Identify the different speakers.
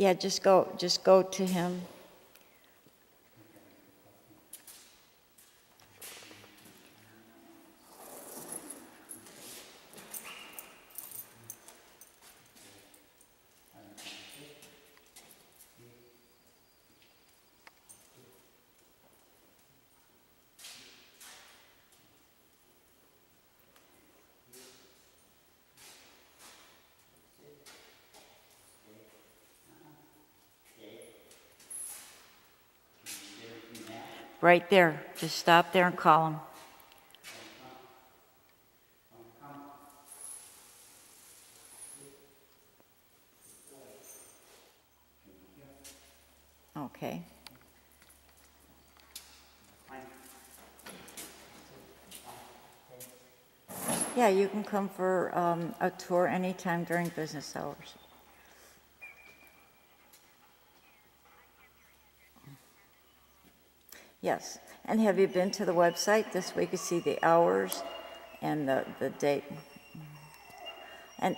Speaker 1: Yeah, just go, just go to him. Right there. Just stop there and call him. Okay. Yeah, you can come for um, a tour anytime during business hours. Yes, and have you been to the website this week to see the hours and the, the date? And